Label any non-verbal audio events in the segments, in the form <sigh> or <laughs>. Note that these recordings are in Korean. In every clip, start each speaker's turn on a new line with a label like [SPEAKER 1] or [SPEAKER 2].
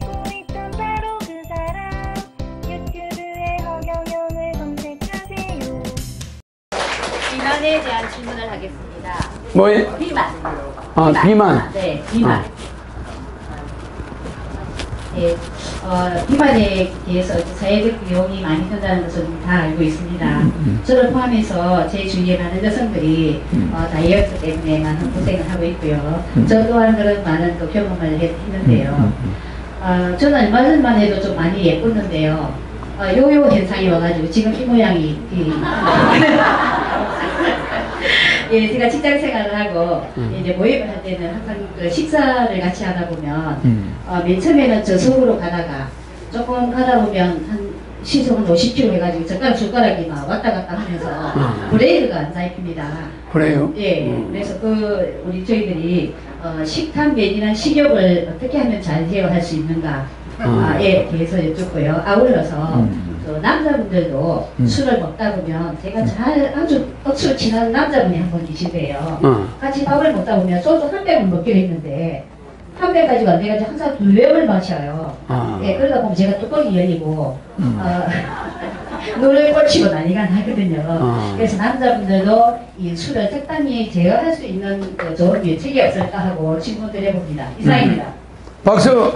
[SPEAKER 1] 찾고 있던 바로 그 사람 유튜브에 허경영을 검색하세요
[SPEAKER 2] 비만에 대한 질문을 하겠습니다.
[SPEAKER 3] 뭐에?
[SPEAKER 2] 비만.
[SPEAKER 3] 아, 비만.
[SPEAKER 2] 네, 비만.
[SPEAKER 3] 어.
[SPEAKER 2] 네, 어, 비만에 대해서 사회적 비용이 많이 든다는 것은 다 알고 있습니다.
[SPEAKER 3] 음,
[SPEAKER 2] 저를 포함해서 제 주위에 많은 여성들이 어, 다이어트 때문에 많은 고생을 하고 있고요.
[SPEAKER 3] 음.
[SPEAKER 2] 저 또한 그런 많은 또 경험을 했, 했는데요. 어, 저는 얼마 전만 해도 좀 많이 예뻤는데요. 어, 요요 현상이 와가지고 지금 이 모양이 이, <laughs> 예, 제가 직장 생활을 하고
[SPEAKER 3] 음.
[SPEAKER 2] 이제 모임을 할 때는 항상 그 식사를 같이 하다 보면
[SPEAKER 3] 음.
[SPEAKER 2] 어, 맨 처음에는 저 서울로 가다가 조금 가다 보면 한 시속 한 50km 해가지고 젓가락 숟가락이 막 왔다 갔다 하면서
[SPEAKER 3] 음.
[SPEAKER 2] 브레이크가 안 잡힙니다.
[SPEAKER 3] 그래요?
[SPEAKER 2] 예,
[SPEAKER 3] 음.
[SPEAKER 2] 그래서 그 우리 저희들이 어, 식탐이나 식욕을 어떻게 하면 잘 제어할 수 있는가
[SPEAKER 3] 아.
[SPEAKER 2] 에 대해서 여쭙고요. 아울러서
[SPEAKER 3] 음.
[SPEAKER 2] 또 남자분들도
[SPEAKER 3] 음.
[SPEAKER 2] 술을 먹다 보면 제가 잘 아주 억수로 친한 남자분이 한 분 계신데요.
[SPEAKER 3] 어.
[SPEAKER 2] 같이 밥을 먹다 보면 소주 한 병을 먹기로 했는데 한 병 가지고 안 돼가지고 항상 두 병을 마셔요.
[SPEAKER 3] 아.
[SPEAKER 2] 예, 그러다 보면 제가 뚜껑이 열리고
[SPEAKER 3] 음.
[SPEAKER 2] 어, <laughs> 노를 꼴치고 난리가 나거든요.
[SPEAKER 3] 아.
[SPEAKER 2] 그래서 남자분들도 이 술을 적당히 제어할 수 있는 그 좋은 예측이 없을까 하고 질문을 해봅니다. 이상입니다.
[SPEAKER 3] 박수!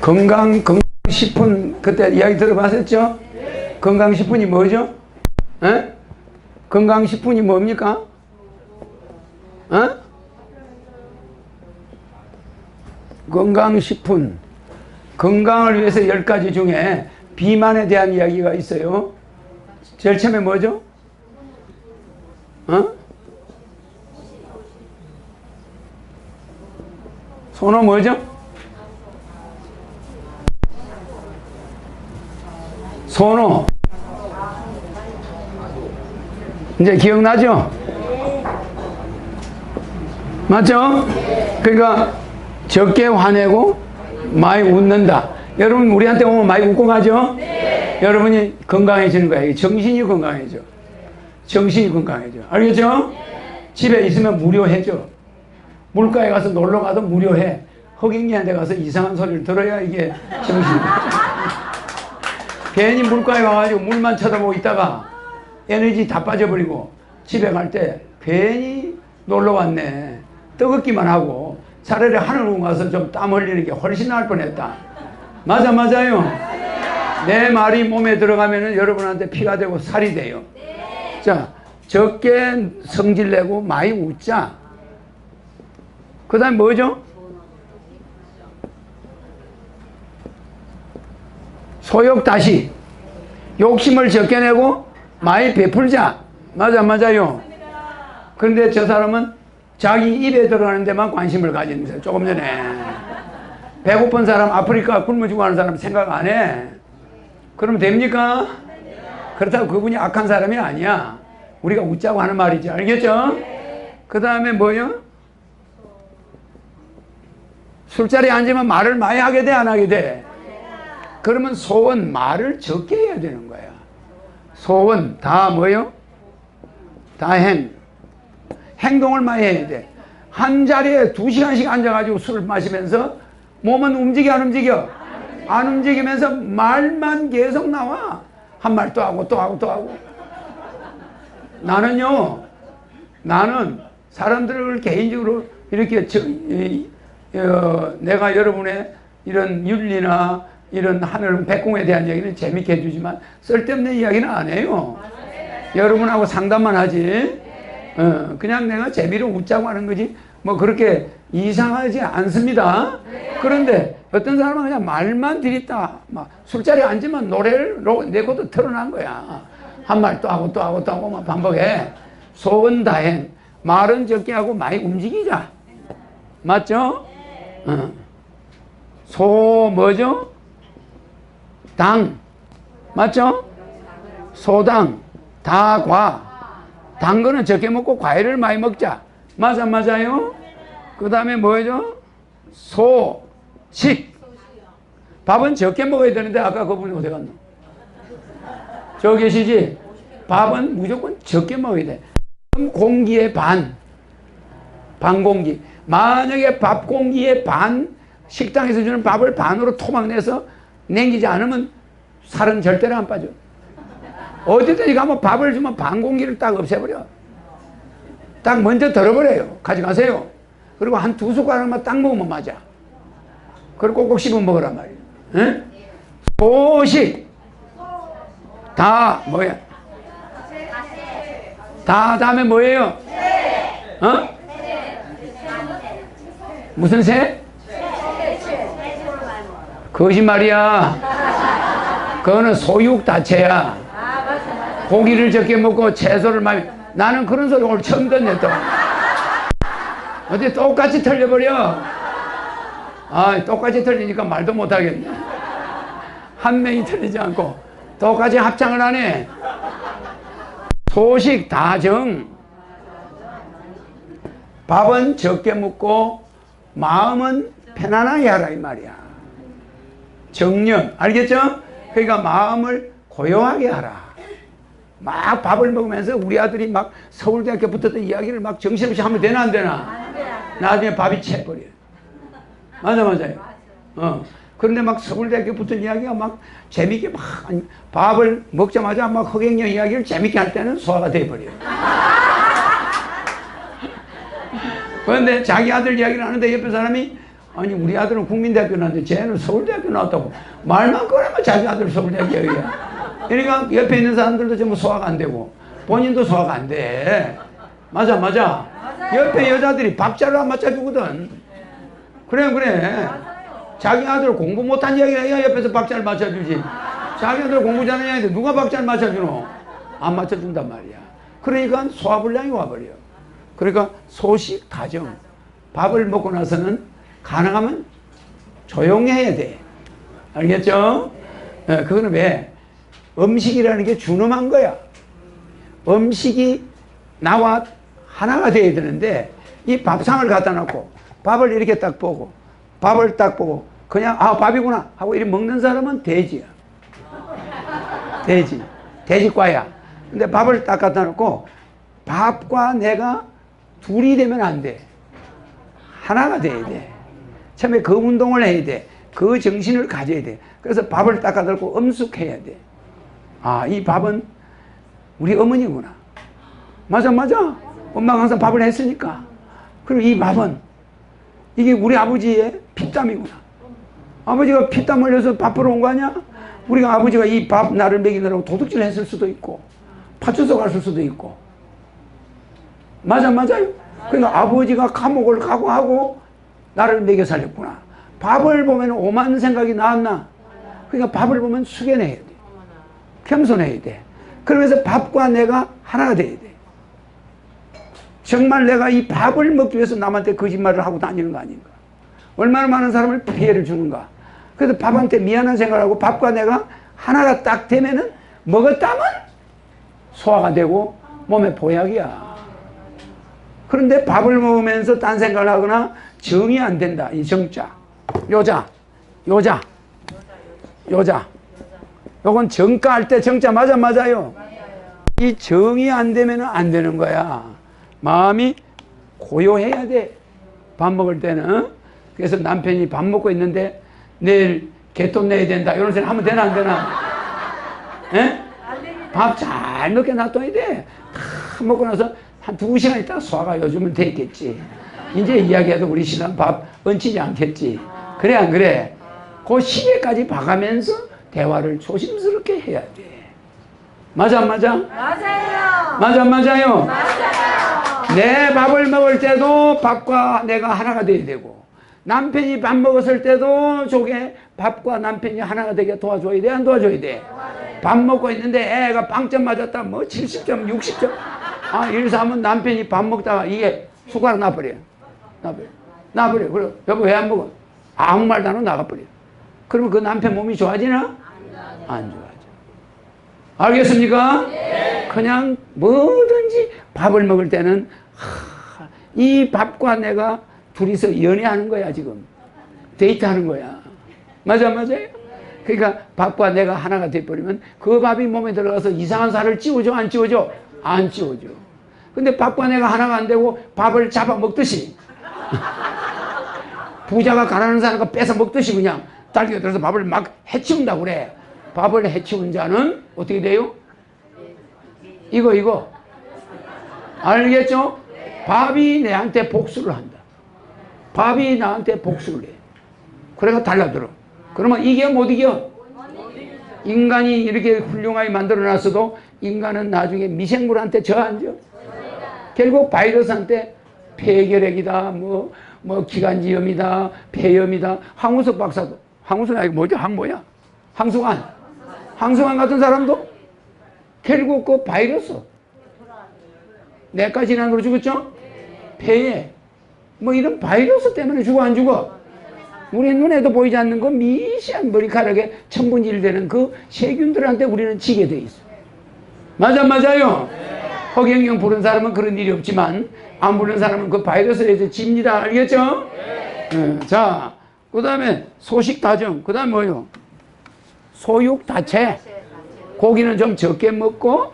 [SPEAKER 3] 건강, 건강식품, 그때 이야기 들어봤었죠? 건강식품이 뭐죠? 에? 건강식품이 뭡니까? 어? 건강식품. 건강을 위해서 열 가지 중에 비만에 대한 이야기가 있어요. 제일 처음에 뭐죠? 어? 손은 뭐죠? 손호. 이제 기억나죠? 맞죠? 그러니까 적게 화내고 많이 웃는다. 여러분 우리한테 오면 많이 웃고 가죠? 여러분이 건강해지는 거예요. 정신이 건강해져. 정신이 건강해져. 알겠죠? 집에 있으면 무료해져. 물가에 가서 놀러 가도 무료해. 허경이한테 가서 이상한 소리를 들어야 이게 정신이. 괜히 물가에 와가지고 물만 쳐다보고 있다가 에너지 다 빠져버리고 집에 갈 때 괜히 놀러 왔네. 떠긋기만 하고 차라리 하늘공 가서 좀 땀 흘리는 게 훨씬 나을 뻔했다. 맞아, 맞아요. 내 말이 몸에 들어가면은 여러분한테 피가 되고 살이 돼요. 자, 적게 성질 내고 많이 웃자. 그 다음 뭐죠? 소욕 다시. 욕심을 적게 내고 많이 베풀자. 맞아, 맞아요. 그런데 저 사람은 자기 입에 들어가는 데만 관심을 거예요. 조금 전에. 배고픈 사람, 아프리카 굶어 죽어가는 사람 생각 안 해. 그러면 됩니까? 그렇다고 그분이 악한 사람이 아니야. 우리가 웃자고 하는 말이지. 알겠죠? 그 다음에 뭐요? 술자리에 앉으면 말을 많이 하게 돼, 안 하게 돼? 그러면 소원 말을 적게 해야 되는 거야. 소원 다 뭐요? 다 행. 행동을 많이 해야 돼. 한 자리에 두 시간씩 앉아가지고 술을 마시면서 몸은 움직여 안 움직여? 안 움직이면서 말만 계속 나와. 한 말 또 하고 또 하고 또 하고. 나는요, 나는 사람들을 개인적으로 이렇게 저, 이, 어, 내가 여러분의 이런 윤리나 이런 하늘 백공에 대한 얘기는 재밌게 해주지만 쓸데없는 이야기는 안 해요. 여러분하고 상담만 하지. 어, 그냥 내가 재미로 웃자고 하는 거지. 뭐 그렇게 이상하지 않습니다. 그런데 어떤 사람은 그냥 말만 들이다. 막 술자리에 앉으면 노래를 내고도 틀어난 거야. 한 말 또 하고 또 하고 또 하고 막 반복해. 소원 다행. 말은 적게 하고 많이 움직이자. 맞죠? 어. 소 뭐죠? 당. 맞죠? 소당. 다과. 단 거는 적게 먹고 과일을 많이 먹자. 맞아, 맞아요? 그 다음에 뭐죠? 소, 식. 밥은 적게 먹어야 되는데 아까 그분이 어디 갔노? 저 계시지? 밥은 무조건 적게 먹어야 돼. 공기의 반. 반 공기. 만약에 밥 공기의 반, 식당에서 주는 밥을 반으로 토막 내서 냉기지 않으면 살은 절대로 안 빠져. 어디든지 가면 밥을 주면 반 공기를 딱 없애버려. 딱 먼저 덜어버려요. 가져가세요. 그리고 한 두 숟가락만 딱 먹으면 맞아. 그리고 꼭꼭 씹어 먹으란 말이에요. 응? 소식. 다 뭐야? 다 다음에 뭐예요? 어? 무슨 새? 거짓말이야. 그거는 소육 다채야. 고기를 적게 먹고 채소를 많이. 나는 그런 소리 오늘 처음 듣네 또. 어디 똑같이 틀려버려. 아, 똑같이 틀리니까 말도 못하겠네. 한 명이 틀리지 않고 똑같이 합창을 하네. 소식 다정. 밥은 적게 먹고 마음은 편안하게 하라 이 말이야. 정념 알겠죠? 그러니까 마음을 고요하게 하라. 막 밥을 먹으면서 우리 아들이 막 서울대학교 붙었던 이야기를 막 정신없이 하면 되나 안 되나? 나중에 밥이 채버려. 맞아 맞아요. 어. 그런데 막 서울대학교 붙은 이야기가 막 재밌게 막 밥을 먹자마자 막 허경영 이야기를 재밌게 할 때는 소화가 돼버려요. <laughs> 그런데 자기 아들 이야기를 하는데 옆에 사람이 아니 우리 아들은 국민대학교 나왔는데 쟤는 서울대학교 나왔다고 말만 꺼내면 자기 아들 서울대학교 이야기야. 그러니까 옆에 있는 사람들도 전부 소화가 안 되고 본인도 소화가 안 돼. 맞아 맞아. 옆에 여자들이 밥자루 안 맞춰주거든. 그래 그래. 자기 아들 공부 못한 이야기를 해야 옆에서 박자를 맞춰주지. 자기 아들 공부 잘하는 누가 박자를 맞춰주노? 안 맞춰준단 말이야. 그러니까 소화불량이 와버려. 그러니까 소식 다정. 밥을 먹고 나서는 가능하면 조용해야 돼. 알겠죠? 예, 그거는 왜? 음식이라는 게 준엄한 거야. 음식이 나와 하나가 돼야 되는데 이 밥상을 갖다 놓고 밥을 이렇게 딱 보고 밥을 딱 보고 그냥 아 밥이구나 하고 이렇게 먹는 사람은 돼지야. 돼지. 돼지과야. 근데 밥을 딱 갖다 놓고 밥과 내가 둘이 되면 안 돼. 하나가 돼야 돼. 처음에 그 운동을 해야 돼. 그 정신을 가져야 돼. 그래서 밥을 딱 갖다 놓고 음숙해야 돼. 아, 이 밥은 우리 어머니구나. 맞아, 맞아. 엄마가 항상 밥을 했으니까. 그리고 이 밥은 이게 우리 아버지의 피땀이구나. 아버지가 피땀 흘려서 밥 벌어 온거 아니야? 우리가 아버지가 이 밥 나를 먹이느라고 도둑질 했을 수도 있고, 파출소 갔을 수도 있고. 맞아, 맞아요. 그러니까 아버지가 감옥을 각오하고 나를 먹여 살렸구나. 밥을 보면 오만 생각이 나왔나? 그러니까 밥을 보면 숙여내야 돼. 겸손해야 돼. 그러면서 밥과 내가 하나가 돼야 돼. 정말 내가 이 밥을 먹기 위해서 남한테 거짓말을 하고 다니는 거 아닌가? 얼마나 많은 사람을 피해를 주는가? 그래서 밥한테 미안한 생각을 하고 밥과 내가 하나가 딱 되면은 먹었다면 소화가 되고 몸에 보약이야. 그런데 밥을 먹으면서 딴 생각을 하거나 정이 안 된다. 이 정자. 요자. 요자. 요자. 요건 정가 할 때 정자 맞아 맞아요. 이 정이 안 되면 안 되는 거야. 마음이 고요해야 돼. 밥 먹을 때는. 그래서 남편이 밥 먹고 있는데 내일 개돈 내야 된다. 이런 생각 하면 되나 안 되나? 예? 밥 잘 먹게 놔둬야 돼. 다 먹고 나서 한 두 시간 있다 소화가 요즘은 됐겠지. 이제 이야기해도 우리 신랑 밥 얹히지 않겠지. 그래 안 그래? 그 시계까지 봐가면서 대화를 조심스럽게 해야 돼. 맞아 안 맞아?
[SPEAKER 4] 맞아요.
[SPEAKER 3] 맞아 안 맞아요?
[SPEAKER 4] 맞아요.
[SPEAKER 3] 내 밥을 먹을 때도 밥과 내가 하나가 돼야 되고 남편이 밥 먹었을 때도 저게 밥과 남편이 하나가 되게 도와줘야 돼 안 도와줘야 돼? 밥 먹고 있는데 애가 빵점 맞았다 뭐 70점 60점 아 일사하면 남편이 밥 먹다가 이게 숟가락 놔버려 놔버려 놔버려 그래 여보 왜 안 먹어? 아무 말도 안 하고 나가버려 그러면 그 남편 몸이 좋아지나? 안 좋아져. 알겠습니까? 그냥 뭐든지 밥을 먹을 때는 하, 이 밥과 내가 둘이서 연애하는 거야 지금. 데이트하는 거야. 맞아 맞아요? 그러니까 밥과 내가 하나가 돼버리면 그 밥이 몸에 들어가서 이상한 살을 찌워줘 안 찌워줘 안 찌워줘 근데 밥과 내가 하나가 안 되고 밥을 잡아 먹듯이. <laughs> 부자가 가난한 사람과 뺏어 먹듯이 그냥 딸기가 들어서 밥을 막 해치운다고 그래. 밥을 해치운 자는 어떻게 돼요? 이거 이거 알겠죠? 밥이 내한테 복수를 한다. 밥이 나한테 복수를 해. 그래가 달라들어. 그러면 이겨 못 이겨? 인간이 이렇게 훌륭하게 만들어 놨어도 인간은 나중에 미생물한테 저항죠. 결국 바이러스한테 폐결핵이다, 뭐, 뭐, 기관지염이다, 폐염이다. 황우석 박사도, 황우석 아니 뭐죠? 항 뭐야? 항수관. 항수관 같은 사람도 결국 그 바이러스. 내과 질환으로 죽었죠? 폐에. 뭐 이런 바이러스 때문에 죽어, 안 죽어? 우리 눈에도 보이지 않는 그 미시한 머리카락에 천분질 되는 그 세균들한테 우리는 지게 돼 있어. 맞아, 맞아요. 허경영 부른 사람은 그런 일이 없지만 안 부른 사람은 그 바이러스에 의해서 집니다. 알겠죠? 예, 자, 그 다음에 소식 다정. 그 다음 뭐요? 소육 다채. 고기는 좀 적게 먹고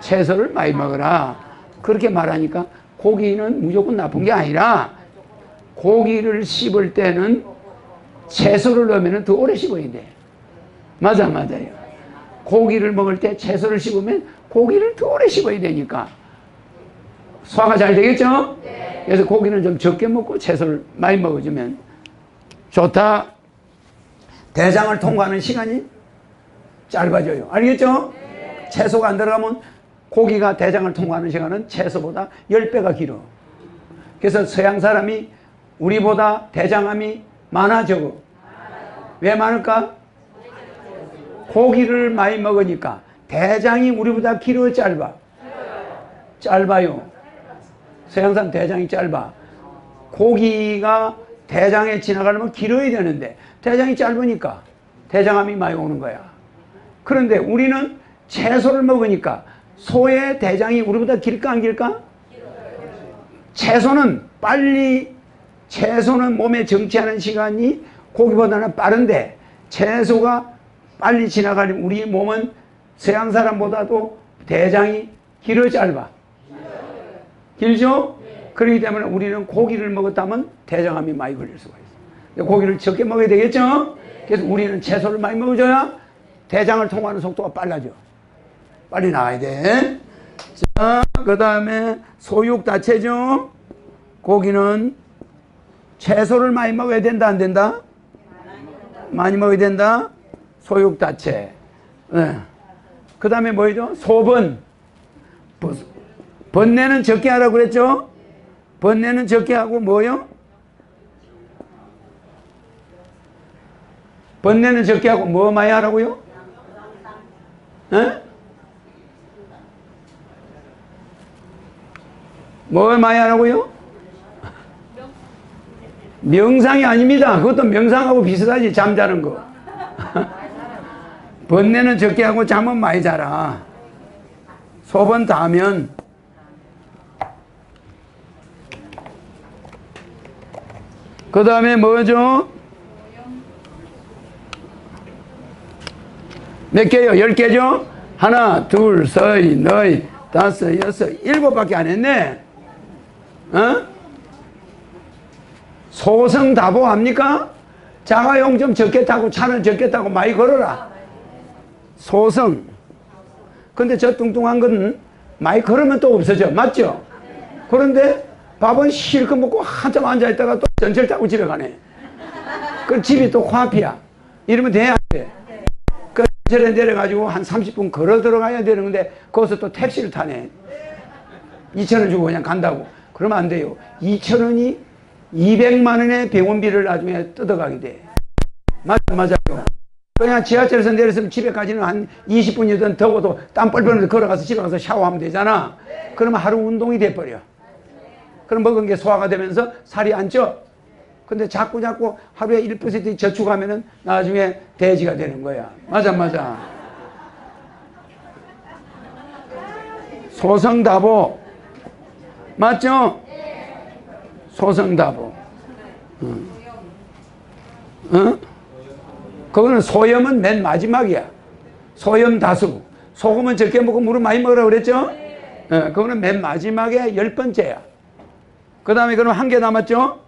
[SPEAKER 3] 채소를 많이 먹어라. 그렇게 말하니까 고기는 무조건 나쁜 게 아니라 고기를 씹을 때는 채소를 넣으면 더 오래 씹어야 돼. 맞아, 맞아요. 고기를 먹을 때 채소를 씹으면 고기를 더 오래 씹어야 되니까 소화가 잘 되겠죠? 그래서 고기는 좀 적게 먹고 채소를 많이 먹어주면 좋다. 대장을 통과하는 시간이 짧아져요. 알겠죠? 채소가 안 들어가면 고기가 대장을 통과하는 시간은 채소보다 10배가 길어. 그래서 서양 사람이 우리보다 대장암이 많아 적어. 왜 많을까? 고기를 많이 먹으니까 대장이 우리보다 길어 짧아. 짧아요. 서양 사람 대장이 짧아. 고기가 대장에 지나가려면 길어야 되는데 대장이 짧으니까 대장암이 많이 오는 거야. 그런데 우리는 채소를 먹으니까 소의 대장이 우리보다 길까 안 길까? 채소는 빨리 채소는 몸에 정치하는 시간이 고기보다는 빠른데 채소가 빨리 지나가려면 우리 몸은 서양 사람보다도 대장이 길어 짧아. 길죠? 그렇기 때문에 우리는 고기를 먹었다면 대장암이 많이 걸릴 수가 있어. 고기를 적게 먹어야 되겠죠? 그래서 우리는 채소를 많이 먹어줘야 대장을 통하는 속도가 빨라져. 빨리 나가야 돼. 자, 그 다음에 소육 다채죠? 고기는 채소를 많이 먹어야 된다, 안 된다? 많이 먹어야 된다? 소육 다채. 네. 그 다음에 뭐죠? 소번. 번- 번뇌는 적게 하라고 그랬죠? 번뇌는 적게 하고 뭐요? 번뇌는 적게 하고 뭐 많이 하라고요? 에? 뭘 많이 하라고요? 명상이 아닙니다. 그것도 명상하고 비슷하지, 잠자는 거. <laughs> 번뇌는 적게 하고 잠은 많이 자라. 소번 다 하면 그 다음에 뭐죠? 몇 개요? 열 개죠? 하나, 둘, 셋, 넷, 다섯, 여섯, 일곱 밖에 안 했네. 어? 소성다보 합니까? 자가용 좀 적게 타고 차는 적게 타고 많이 걸어라. 소성. 근데 저 뚱뚱한 건 많이 걸으면 또 없어져. 맞죠? 그런데 밥은 실컷 먹고 한참 앉아있다가 또 전철 타고 집에 가네. 그 집이 또 코앞이야. 이러면 돼, 안 돼? 그 전철에 내려가지고 한 30분 걸어 들어가야 되는데 거기서 또 택시를 타네. 2천원 주고 그냥 간다고. 그러면 안 돼요. 2천원이 200만 원의 병원비를 나중에 뜯어가게 돼. 맞아, 맞아요. 그냥 지하철에서 내렸으면 집에까지는 한 20분이든 더워도 땀 뻘뻘 걸어가서 집에 가서 샤워하면 되잖아. 그러면 하루 운동이 돼버려. 그럼 먹은 게 소화가 되면서 살이 안 쪄. 근데 자꾸 자꾸 하루에 1% 저축하면은 나중에 돼지가 되는 거야. 맞아, 맞아. 소성다보. 맞죠? 소성다보. 응. 응? 그거는 소염은 맨 마지막이야. 소염 다수. 소금은 적게 먹고 물은 많이 먹으라 그랬죠? 예, 그거는 맨 마지막에 열 번째야. 그 다음에 그럼 한 개 남았죠?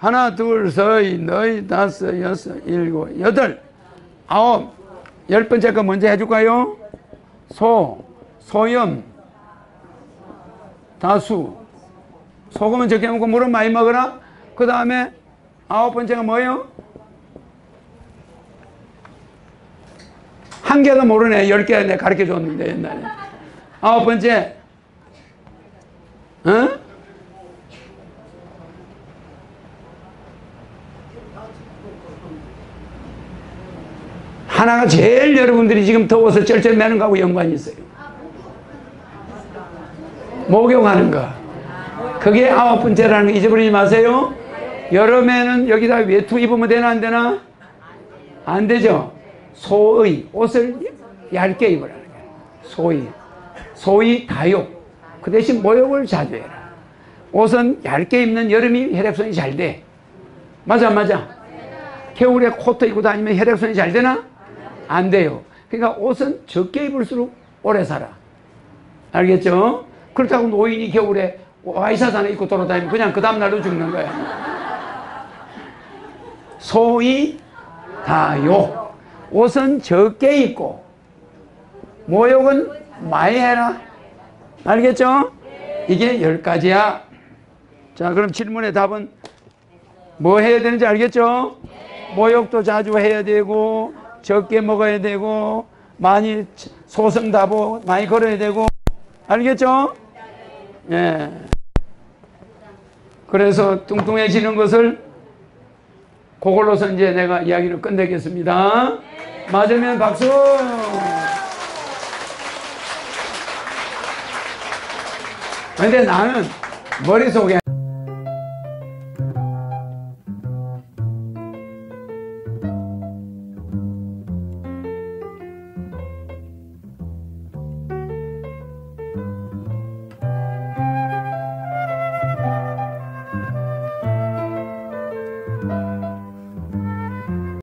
[SPEAKER 3] 하나, 둘, 셋, 넷, 다섯, 여섯, 일곱, 여덟, 아홉. 열 번째 거 먼저 해줄까요? 소, 소염, 다수. 소금은 적게 먹고 물은 많이 먹어라. 그 다음에 아홉 번째가 뭐예요? 한 개도 모르네. 열 개 내가 가르쳐 줬는데, 옛날에. 아홉 번째, 어? 하나가 제일 여러분들이 지금 더워서 쩔쩔 매는 거하고 연관이 있어요. 목욕하는 거. 그게 아홉 번째라는 거 잊어버리지 마세요. 여름에는 여기다 외투 입으면 되나 안 되나? 안 되죠. 소의 옷을 얇게 거예요. 소의 소의 다욕. 그 대신 모욕을 자주 해라. 옷은 얇게 입는 여름이 혈액순환이 잘 돼. 맞아 안 맞아. 겨울에 코트 입고 다니면 혈액순환이 잘 되나? 안 돼요. 그러니까 옷은 적게 입을수록 오래 살아. 알겠죠? 그렇다고 노인이 겨울에 와이셔츠 하나 입고 돌아다니면 그냥 그 다음날도 죽는 거야. 소위 다욕. 옷은 적게 입고, 모욕은 많이 해라. 알겠죠? 이게 열 가지야. 자, 그럼 질문의 답은 뭐 해야 되는지 알겠죠? 모욕도 자주 해야 되고, 적게 먹어야 되고, 많이 소승다보 많이 걸어야 되고, 알겠죠? 예. 그래서 뚱뚱해지는 것을 그걸로서 이제 내가 이야기를 끝내겠습니다. 맞으면 박수! 근데 나는 머릿속에